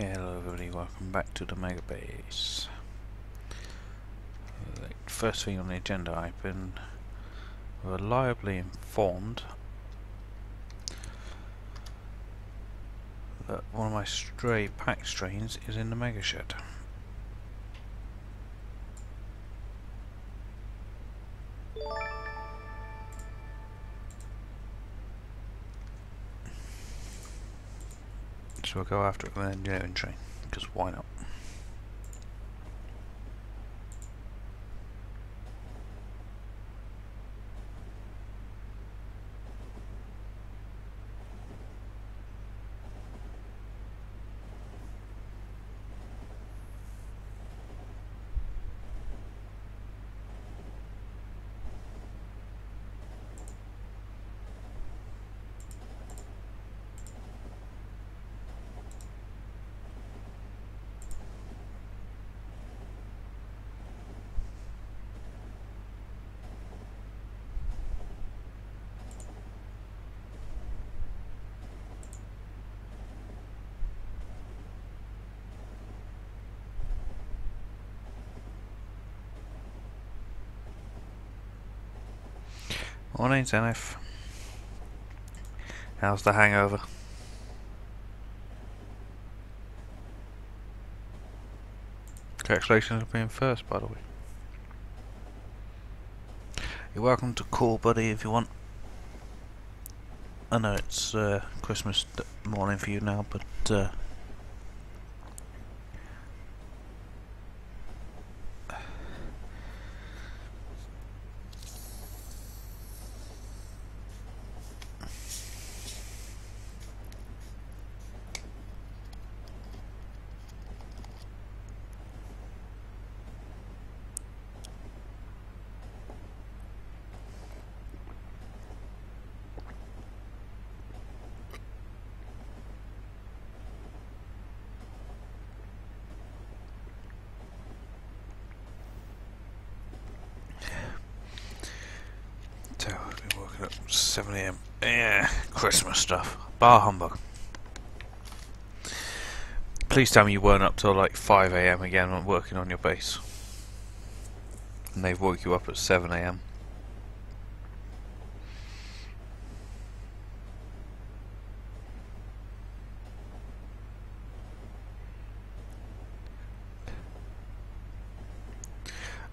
Yeah, hello everybody, welcome back to the Mega Base. First thing on the agenda, I've been reliably informed that one of my stray pack strains is in the Mega Shed. We'll go after it with an engineering train, because why not? Morning, Zenith. How's the hangover? Congratulations on being first, by the way. You're welcome to call, buddy, if you want. I know it's uh, Christmas morning for you now, but uh, 7am. Yeah, Christmas stuff. Bar humbug. Please tell me you weren't up till like 5am again working on your base. And they've woke you up at 7am.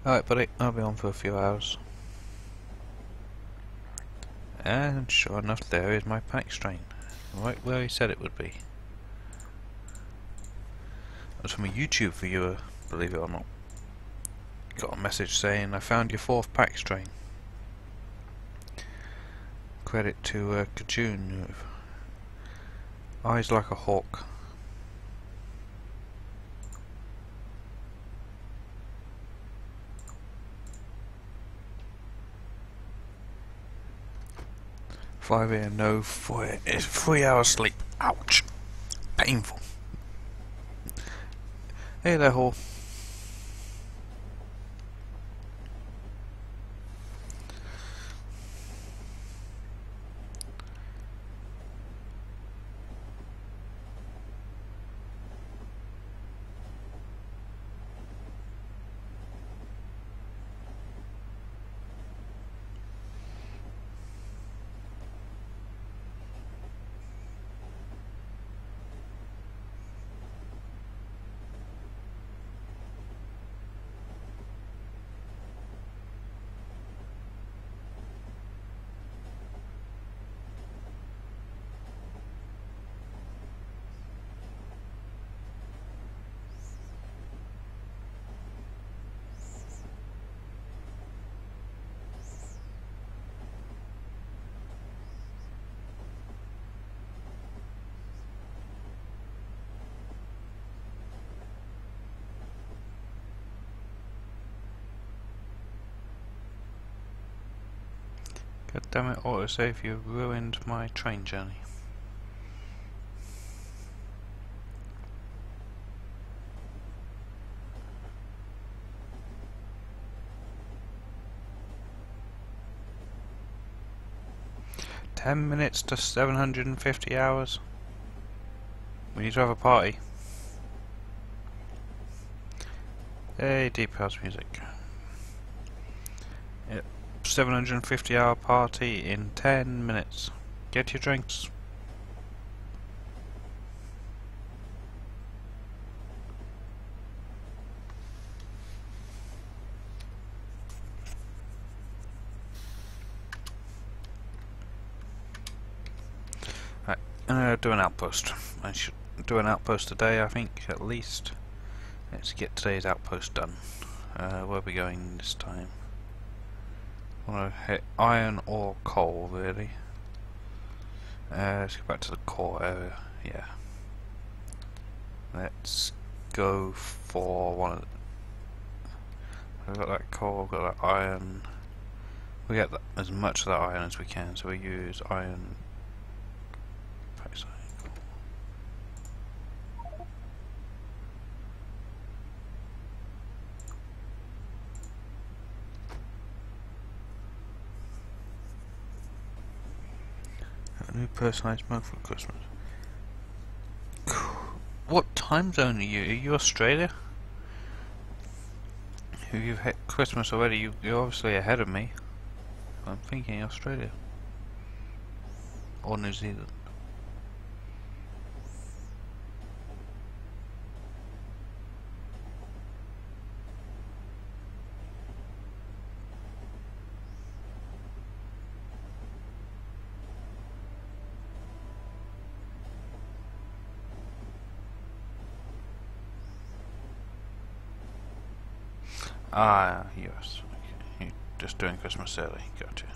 Alright buddy, I'll be on for a few hours. And sure enough, there is my pack strain. Right where he said it would be. That's from a YouTube viewer, believe it or not. Got a message saying, I found your fourth pack strain. Credit to uh, Kajun. Eyes like a hawk. 5 a.m. No, four, it's three hours sleep. Ouch. Painful. Hey there, Hall. autosave, you've ruined my train journey. Ten minutes to 750 hours. We need to have a party. Hey, Deep House Music. Yep, 750 hour party in 10 minutes. Get your drinks. Right, I'm gonna do an outpost. I should do an outpost today, I think, at least. Let's get today's outpost done. Uh, where are we going this time? Want to hit iron or coal, really. Uh, let's go back to the core area. Yeah. Let's go for one of. We've got that coal. Got that iron. We get that, as much of that iron as we can, so we use iron. A new personalised mug for Christmas. What time zone are you? Are you Australia? You've had Christmas already. You, you're obviously ahead of me. I'm thinking Australia or New Zealand. Ah, yes. Okay. You're just doing Christmas early. Gotcha.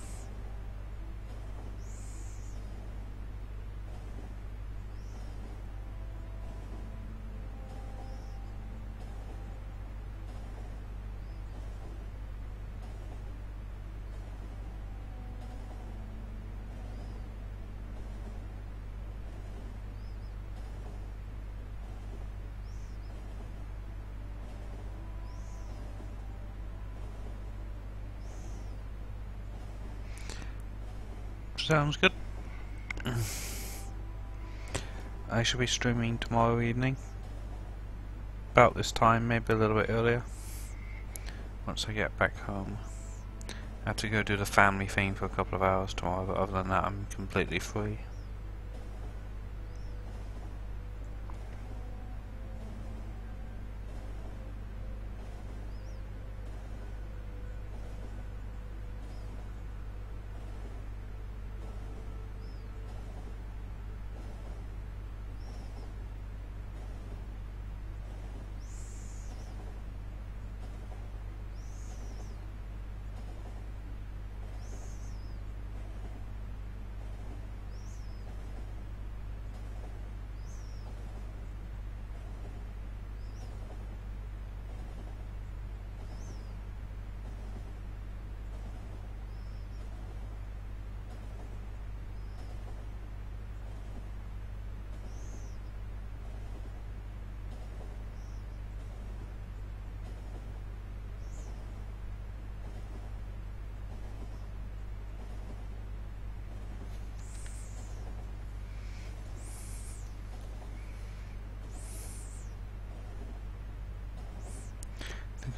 Sounds good. I shall be streaming tomorrow evening. About this time, maybe a little bit earlier. Once I get back home. I have to go do the family thing for a couple of hours tomorrow, but other than that I'm completely free.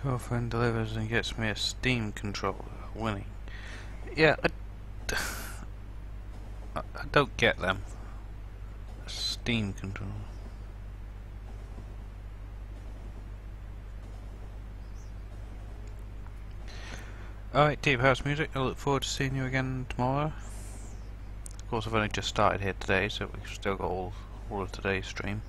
Girlfriend delivers and gets me a Steam controller. Winning. Yeah, I, I, don't get them. Steam controller. Alright, Deep House Music, I look forward to seeing you again tomorrow. Of course, I've only just started here today, so we've still got all, all of today's stream.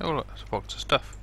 Oh look, there's a box of stuff.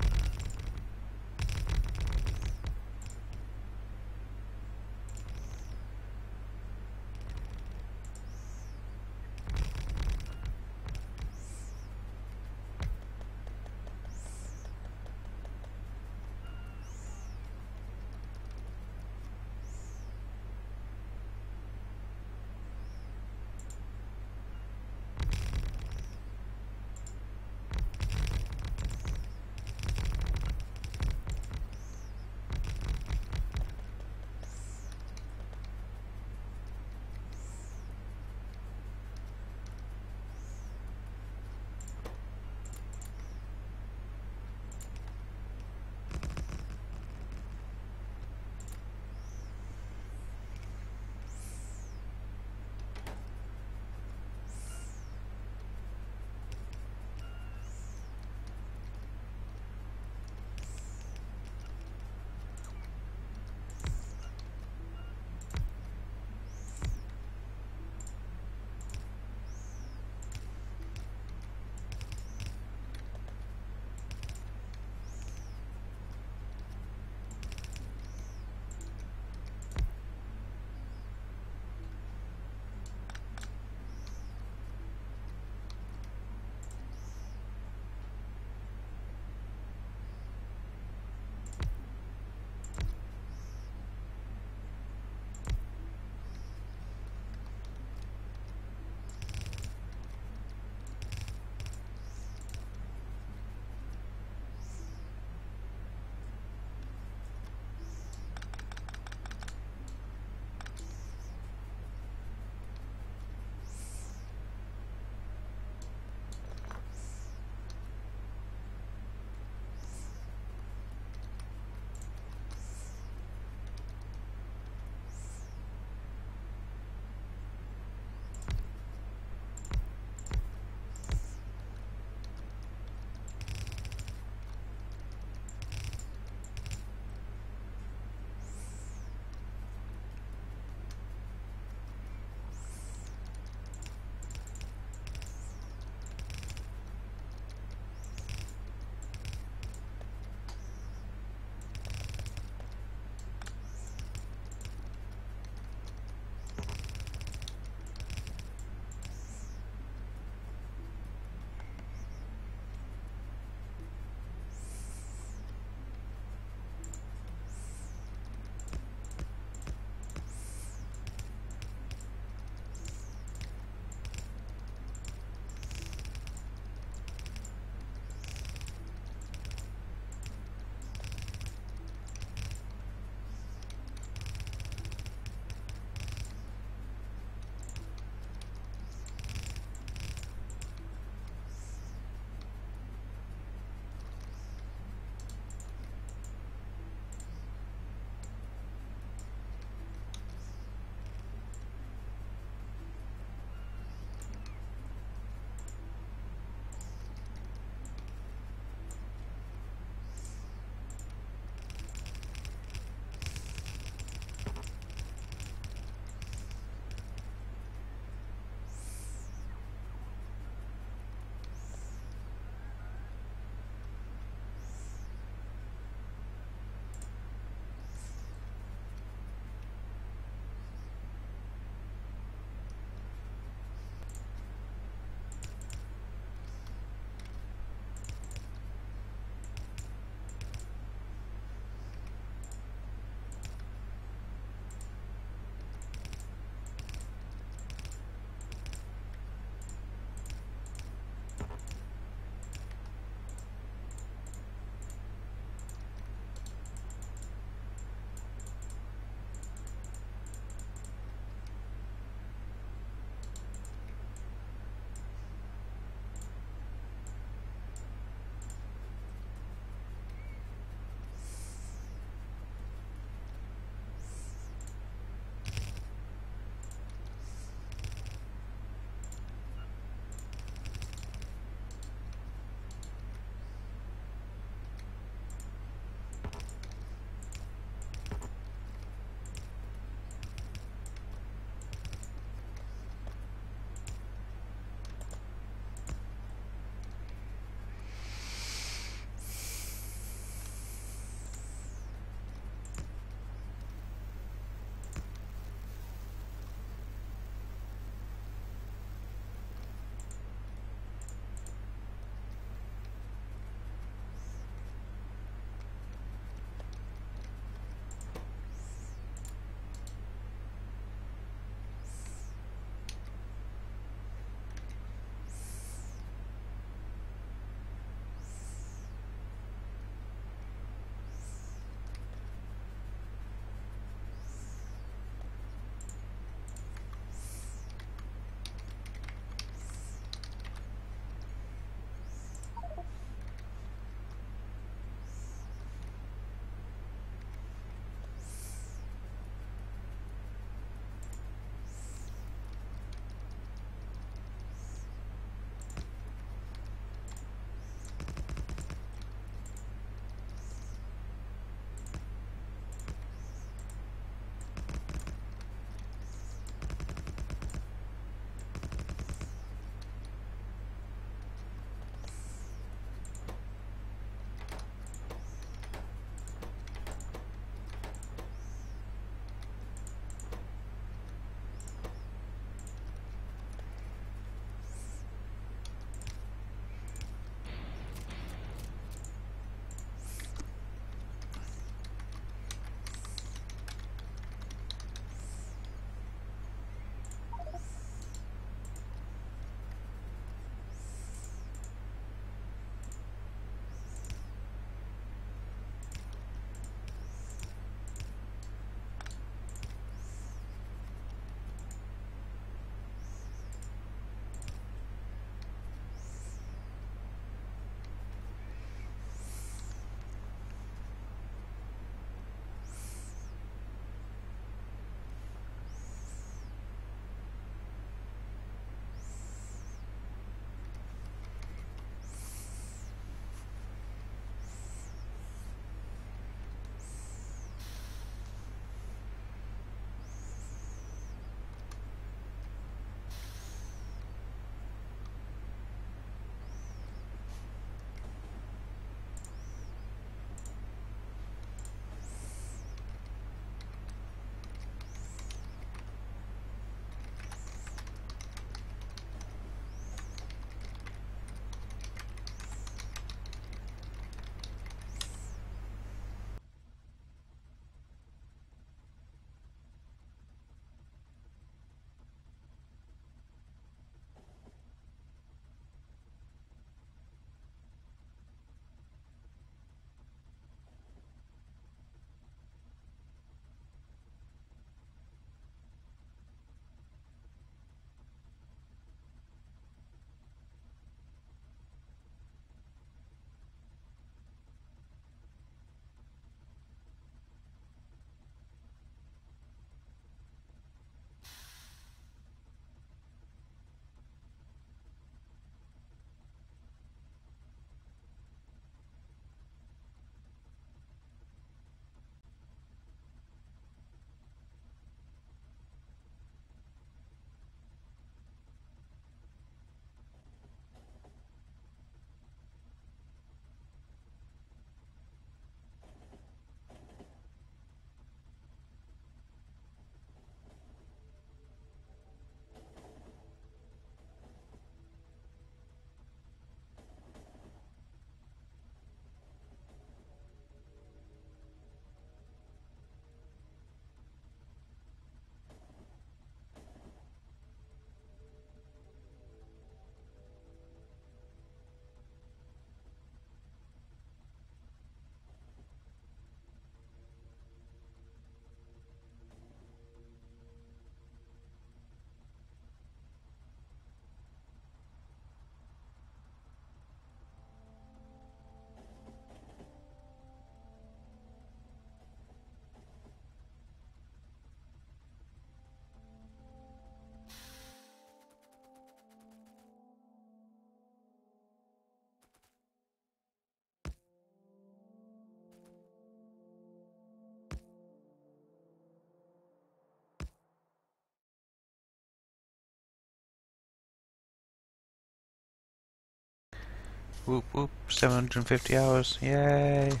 Whoop whoop, 750 hours, yay!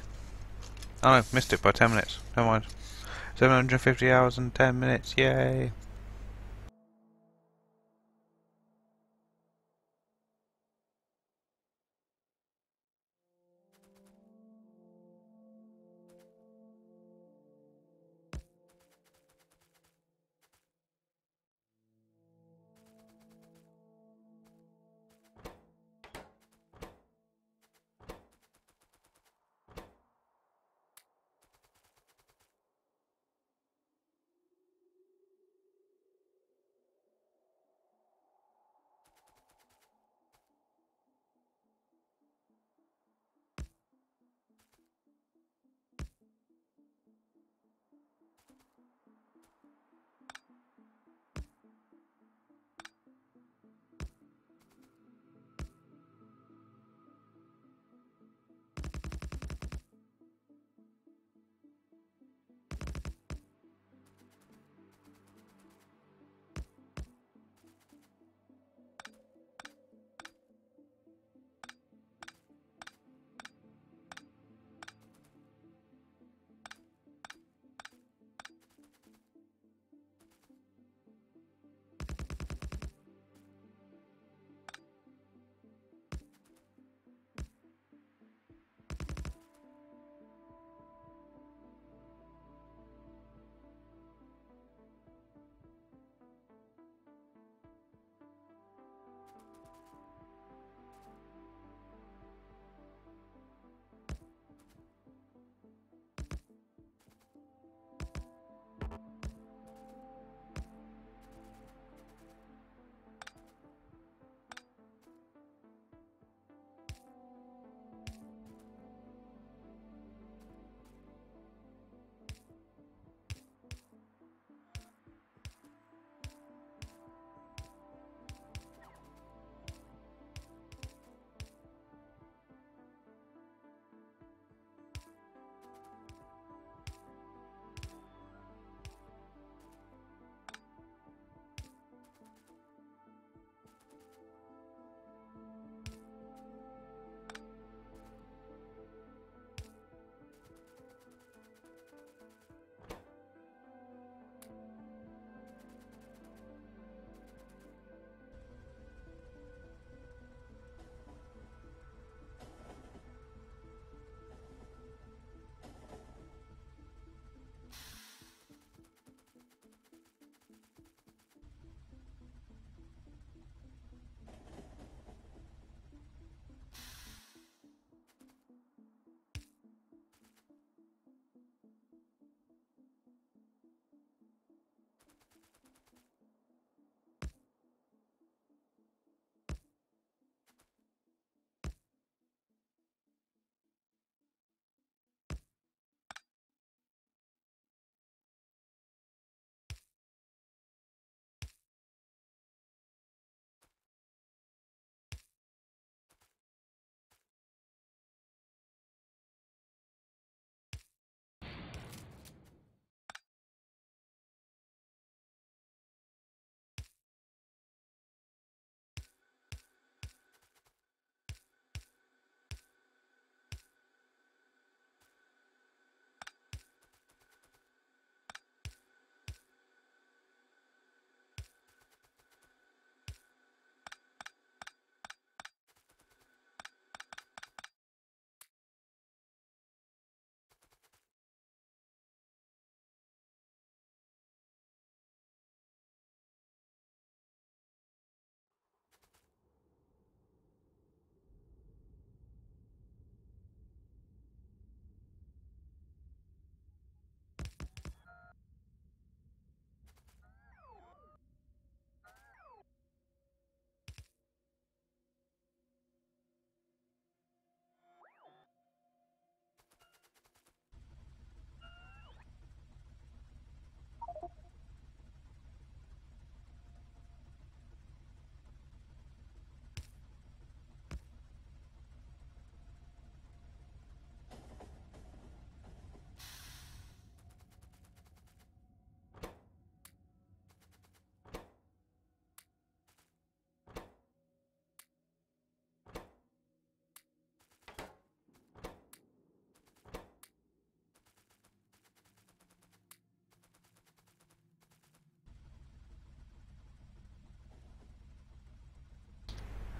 Oh no, missed it by 10 minutes, never mind. 750 hours and 10 minutes, yay!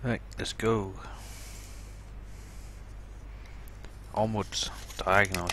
Right, let's go. Onwards, diagonally.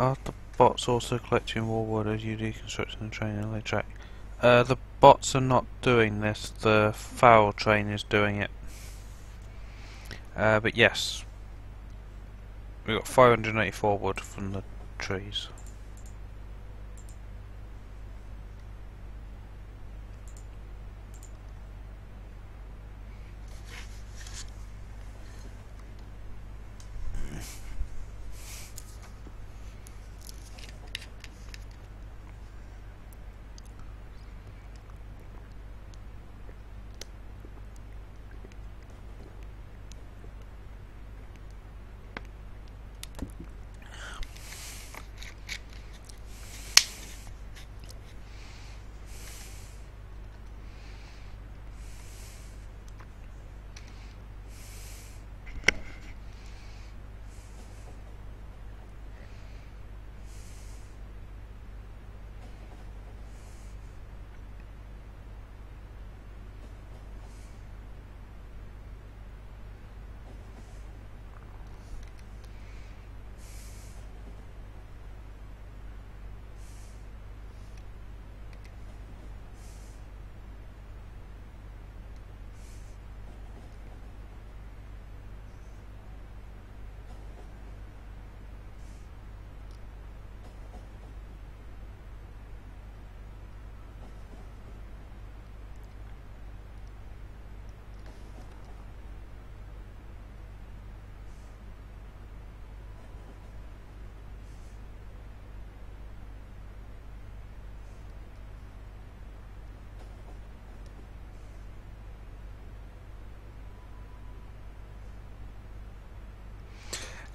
Are the bots also collecting more wood as you deconstruct and train on the track? Uh, the bots are not doing this, the foul train is doing it. Uh, but yes, we got 584 wood from the trees.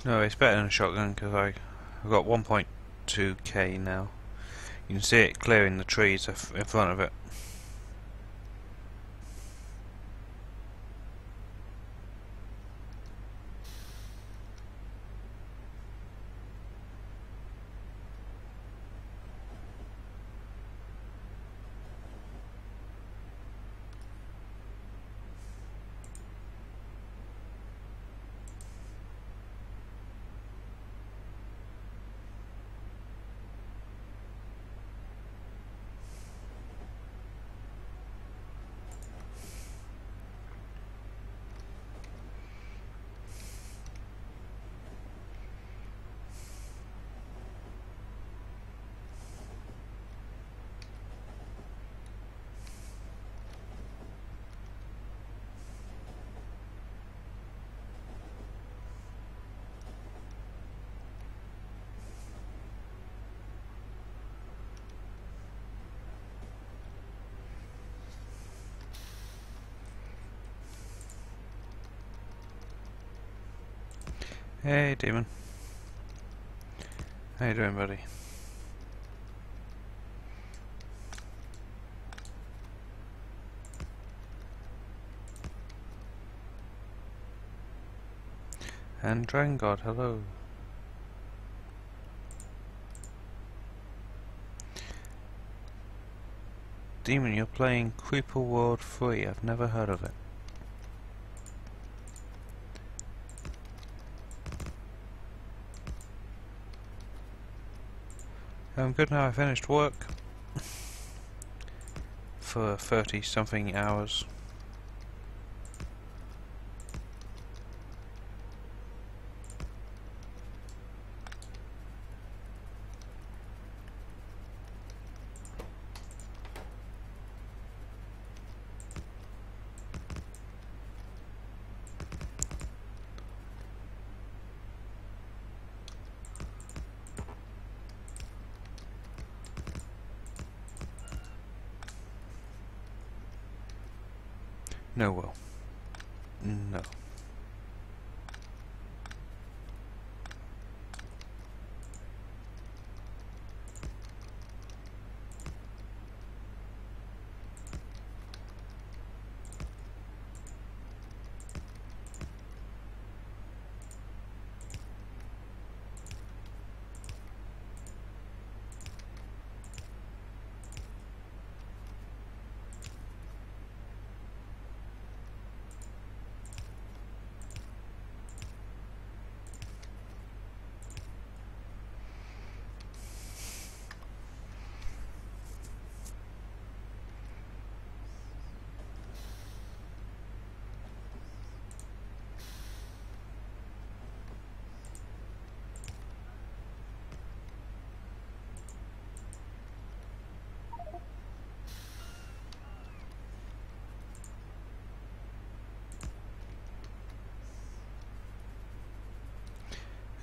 No, it's better than a shotgun because I've got 1.2k now. You can see it clearing the trees in front of it. Hey, Demon. How you doing, buddy? And Dragon God, hello. Demon, you're playing Creeper World 3. I've never heard of it. I'm good now, I finished work for 30 something hours. No will. No.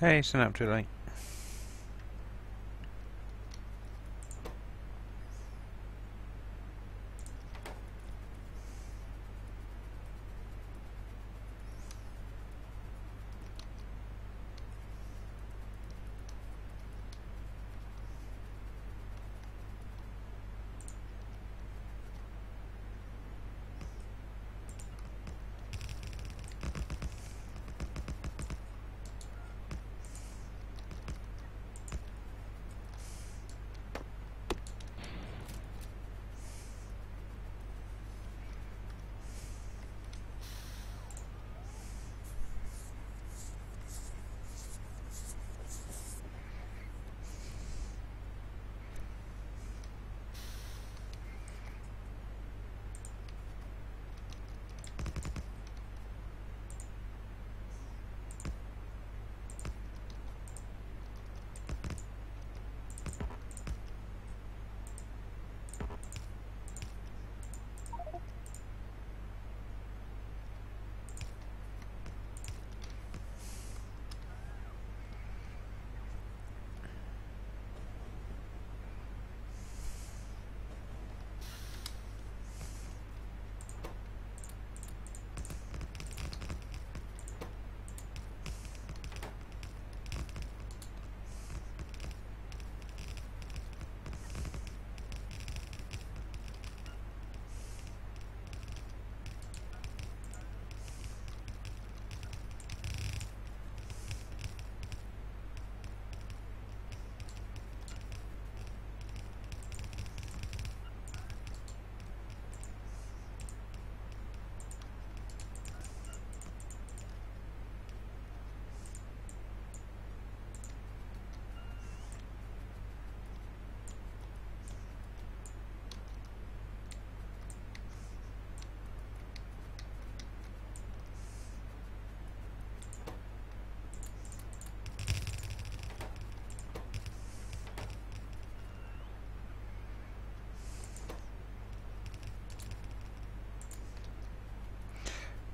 Hey, it's too late.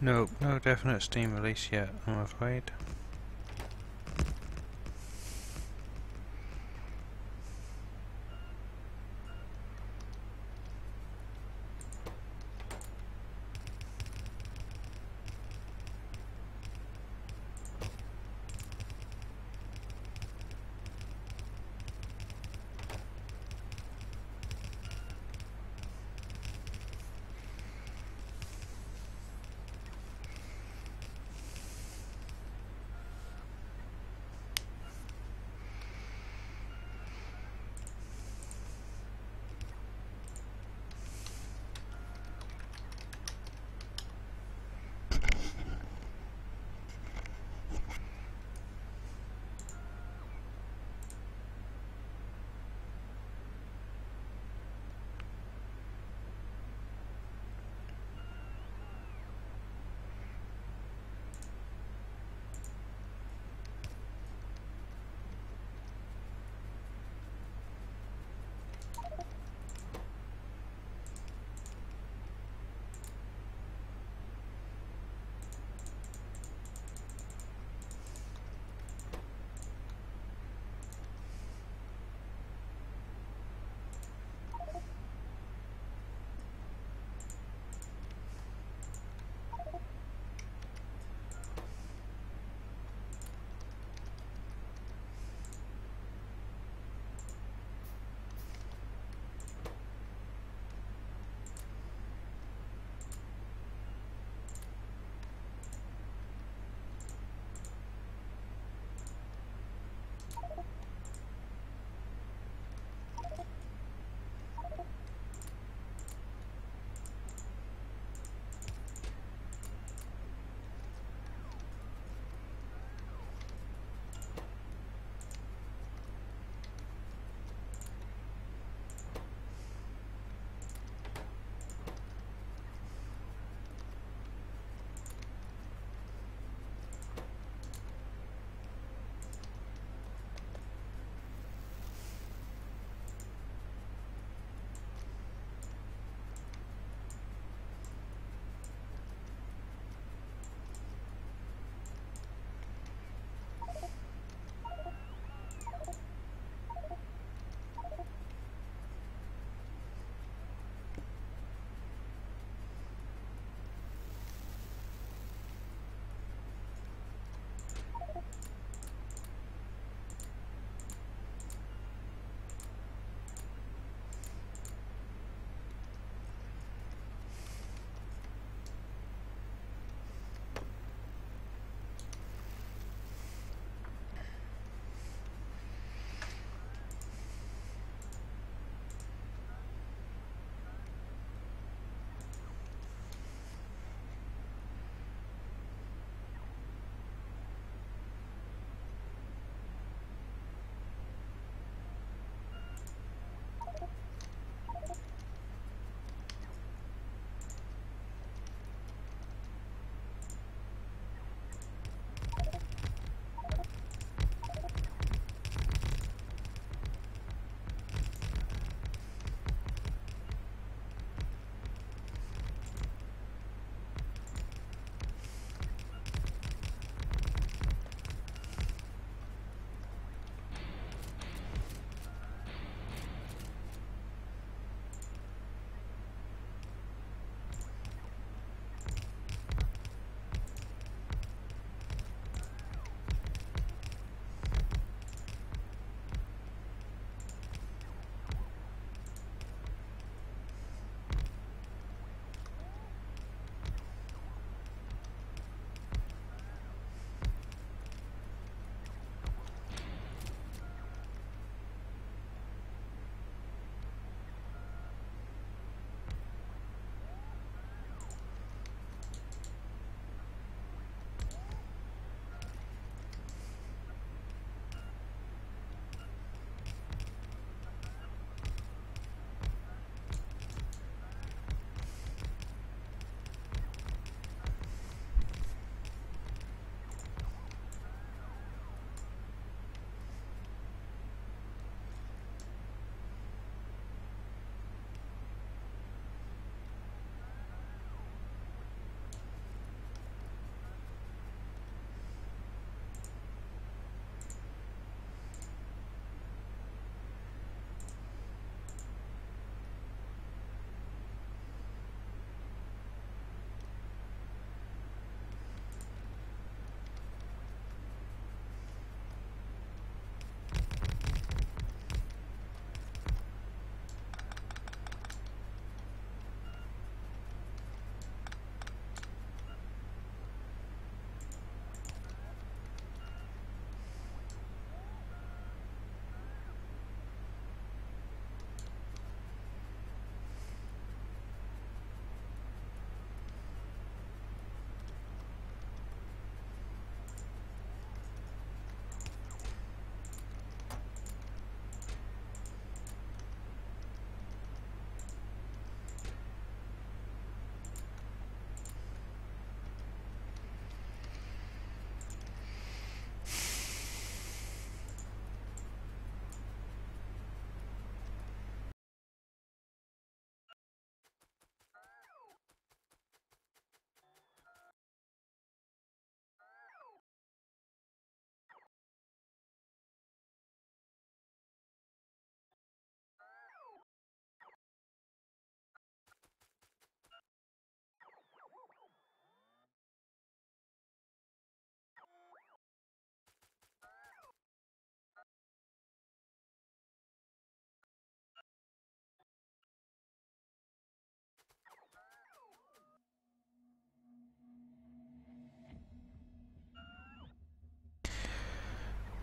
Nope, no definite Steam release yet, I'm afraid.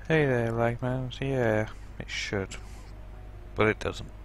Hey there, Lagmans. Yeah, it should. But it doesn't.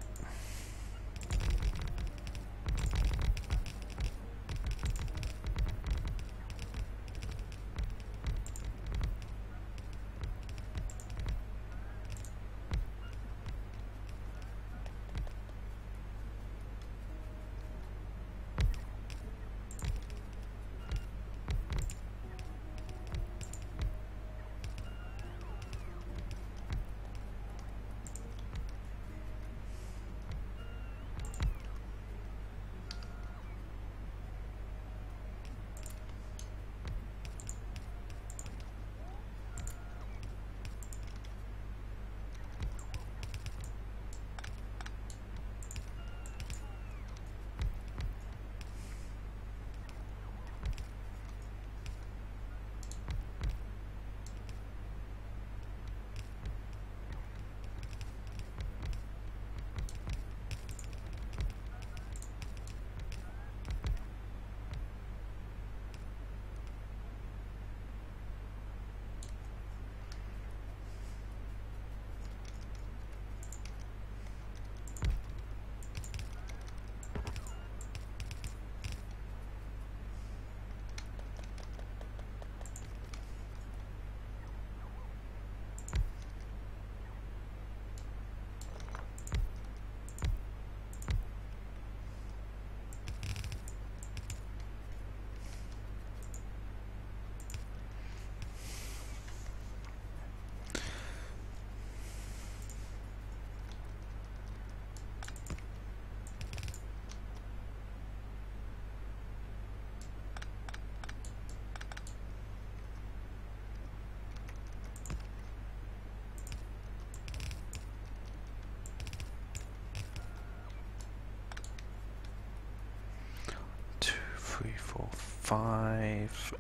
Five.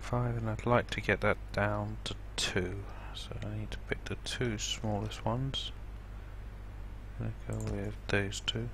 Five, and I'd like to get that down to two. So I need to pick the two smallest ones. Gonna go with those two.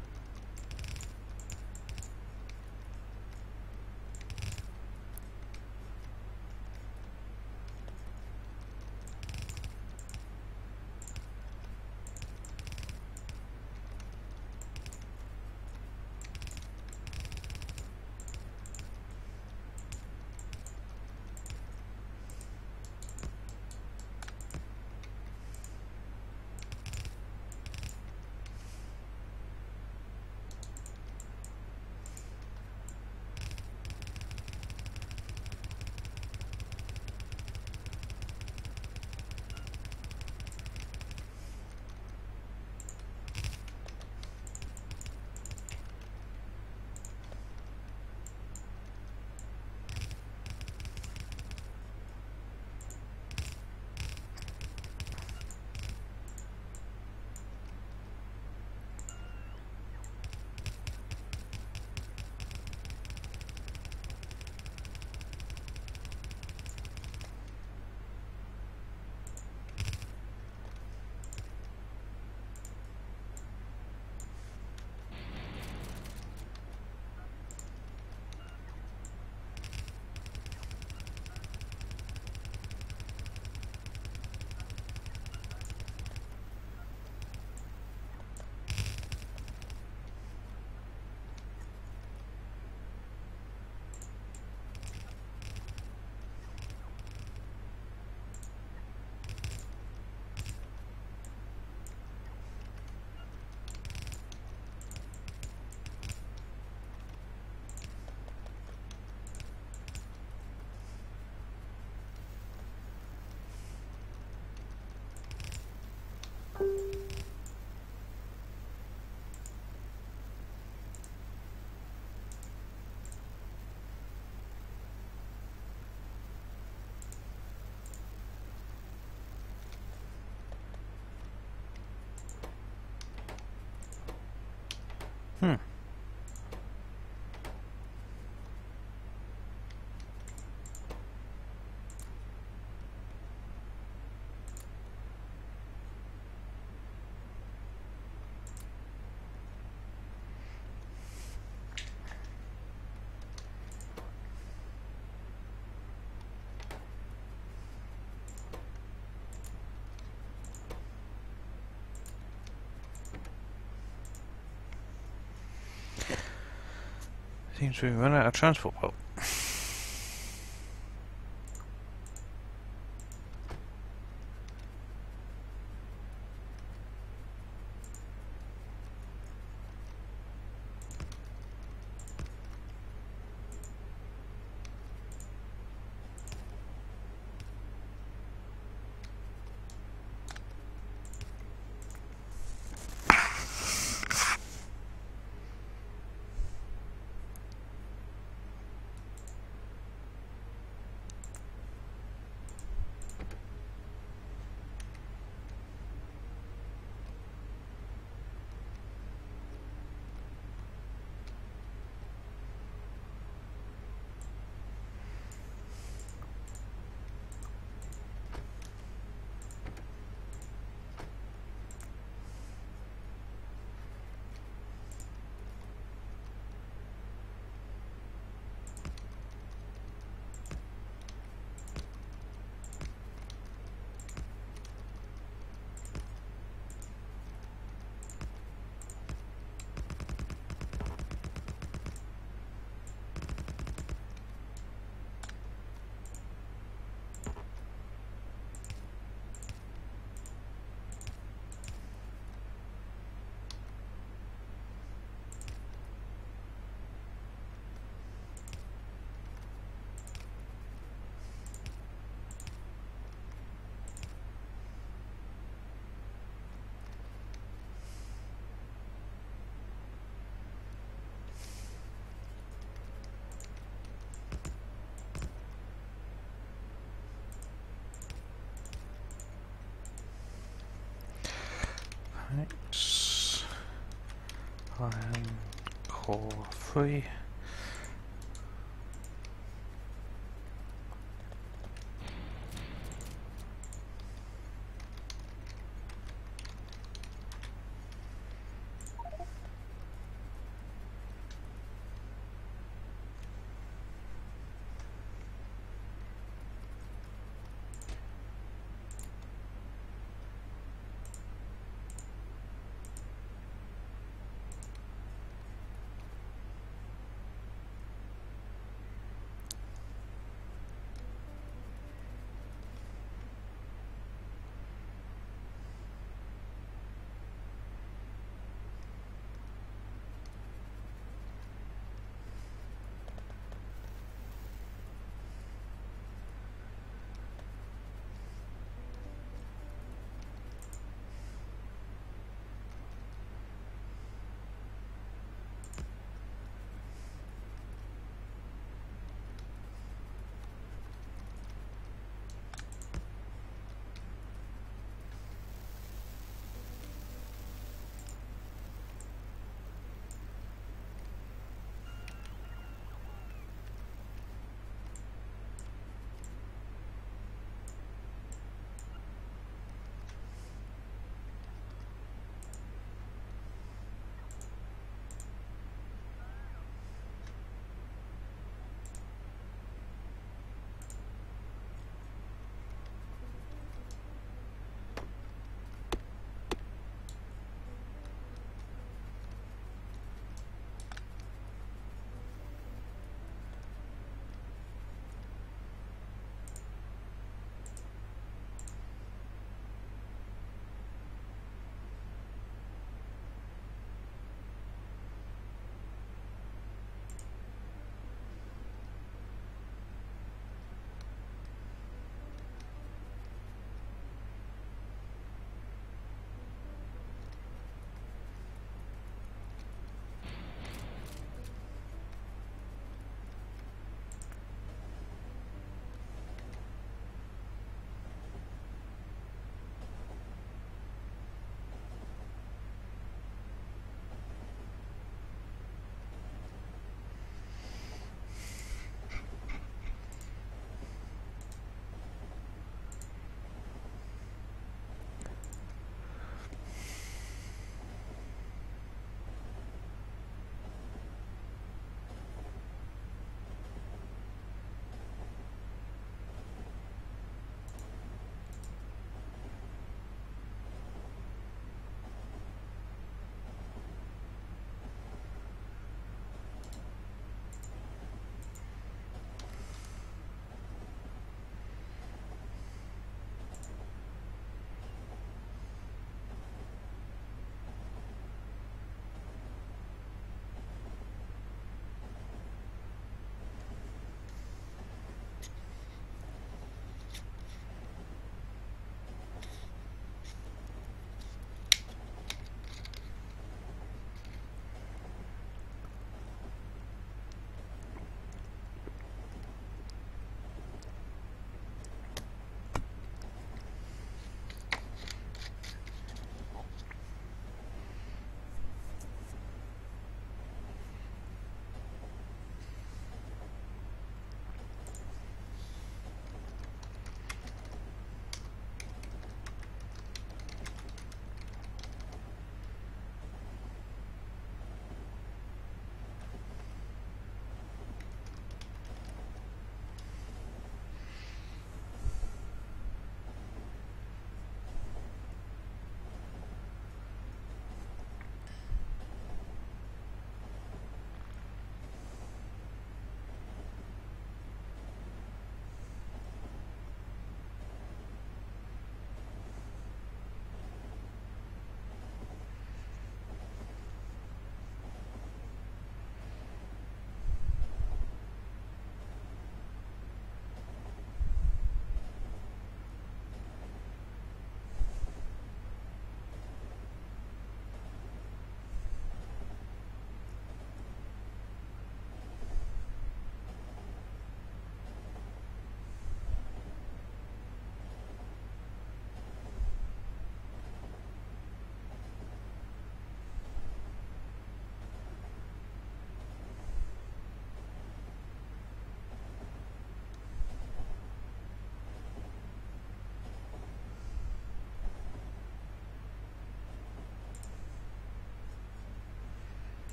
Hmm. Seems we've run out of transport boat. Right. Iron core three.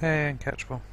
Hey, uncatchable.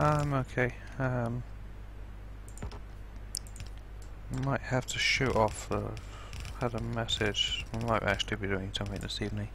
I'm okay. Um, might have to shoot off. Uh, had a message. Might actually be doing something this evening.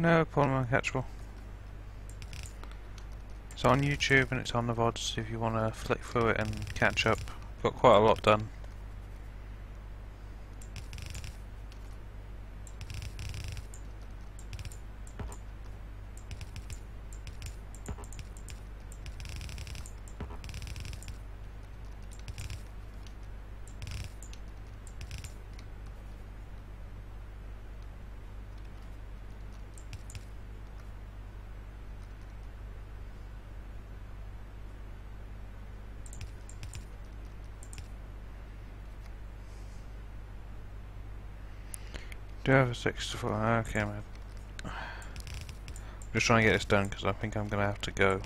No, problem uncatchable. It's on YouTube and it's on the VODs if you want to flick through it and catch up. Got quite a lot done. A 64? Okay, man. I'm just trying to get this done because I think I'm going to have to go.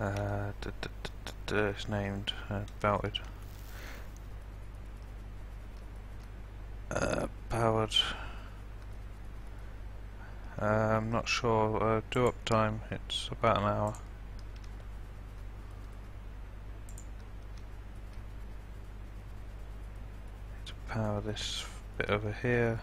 Uh, it's named uh, Belted. Uh, powered. Uh, I'm not sure. Uh, do up time. It's about an hour. To power this bit over here.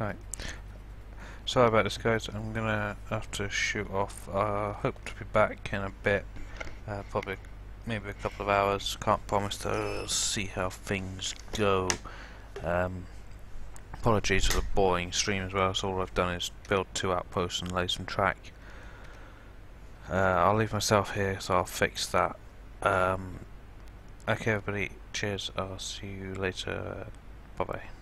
Right. Sorry about this guys, I'm gonna have to shoot off. I uh, hope to be back in a bit, uh, probably maybe a couple of hours, can't promise to see how things go. Um, apologies for the boring stream as well, so all I've done is build two outposts and lay some track. Uh, I'll leave myself here, so I'll fix that. Um, okay everybody, cheers, I'll see you later, bye bye.